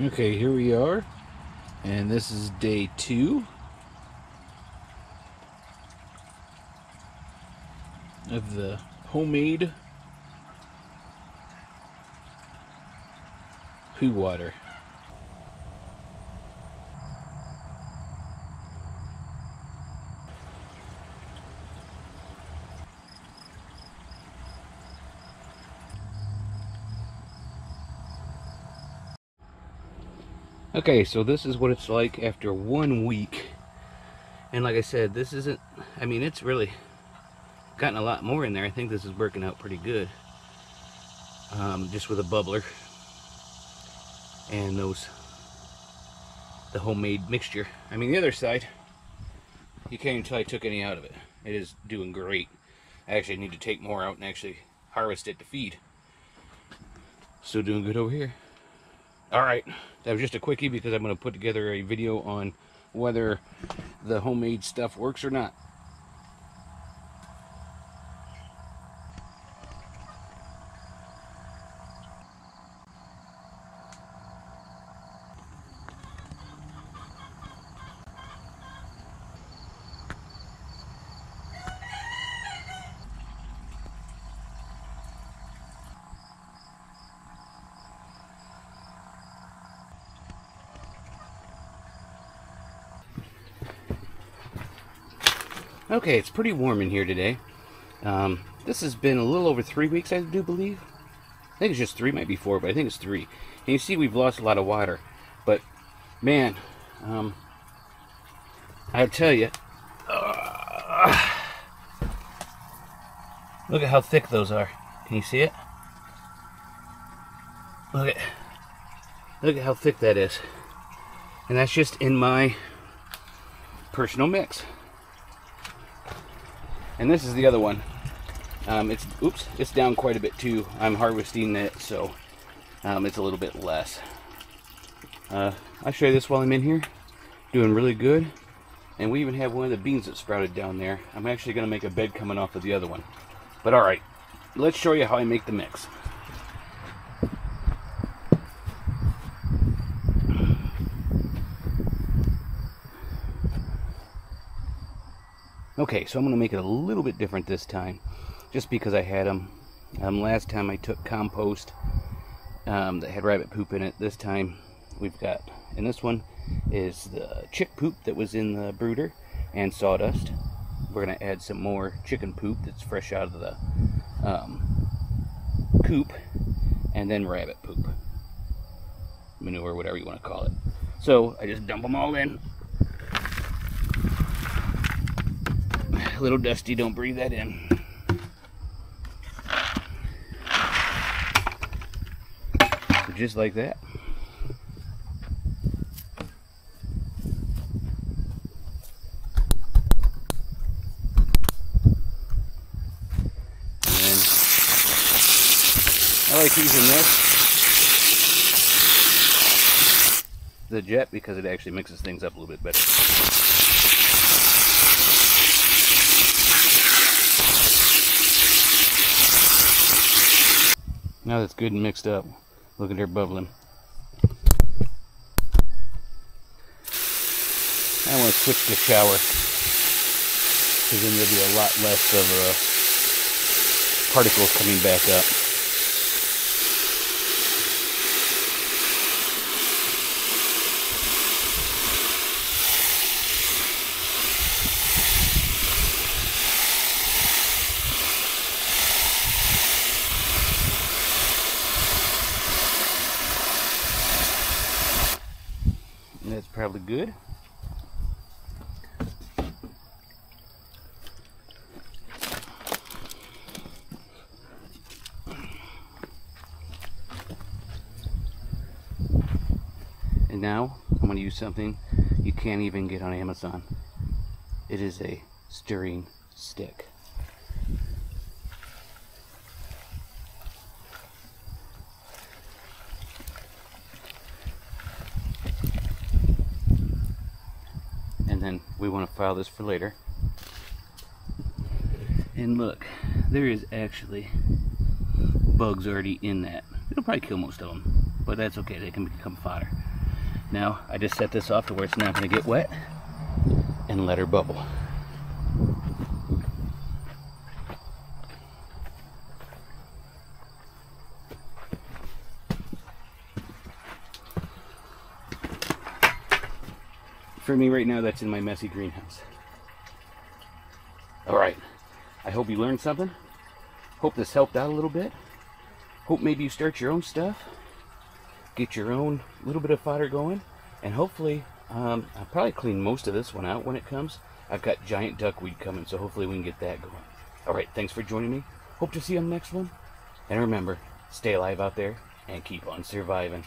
Okay, here we are, and this is day two of the homemade poo water. Okay, so this is what it's like after one week. And like I said, this isn't, I mean, it's really gotten a lot more in there. I think this is working out pretty good. Um, just with a bubbler and those, the homemade mixture. I mean, the other side, you can't even tell I took any out of it. It is doing great. I actually need to take more out and actually harvest it to feed. Still doing good over here. All right, that was just a quickie because I'm going to put together a video on whether the homemade stuff works or not. Okay, it's pretty warm in here today. Um, this has been a little over three weeks, I do believe. I think it's just three, might be four, but I think it's three. And you see we've lost a lot of water. But, man, um, I'll tell you, uh, look at how thick those are. Can you see it? Look at, look at how thick that is. And that's just in my personal mix. And this is the other one. Um, it's oops, it's down quite a bit too. I'm harvesting it, so um, it's a little bit less. Uh, I'll show you this while I'm in here. Doing really good. And we even have one of the beans that sprouted down there. I'm actually going to make a bed coming off of the other one. But alright, let's show you how I make the mix. Okay, so I'm going to make it a little bit different this time, just because I had them. Um, last time I took compost um, that had rabbit poop in it. This time we've got, and this one is the chick poop that was in the brooder and sawdust. We're going to add some more chicken poop that's fresh out of the um, coop, and then rabbit poop. Manure, whatever you want to call it. So I just dump them all in. A little dusty, don't breathe that in. Just like that. And I like using this, the jet, because it actually mixes things up a little bit better. Now that's good and mixed up. Look at her bubbling. I want to switch to shower because then there'll be a lot less of uh, particles coming back up. And that's probably good. And now I'm going to use something you can't even get on Amazon. It is a stirring stick. We want to file this for later. And look, there is actually bugs already in that. It'll probably kill most of them, but that's okay. They can become fodder. Now I just set this off to where it's not going to get wet and let her bubble. For me right now, that's in my messy greenhouse. All right. I hope you learned something. Hope this helped out a little bit. Hope maybe you start your own stuff. Get your own little bit of fodder going. And hopefully, um, I'll probably clean most of this one out when it comes. I've got giant duckweed coming, so hopefully we can get that going. All right, thanks for joining me. Hope to see you on the next one. And remember, stay alive out there and keep on surviving.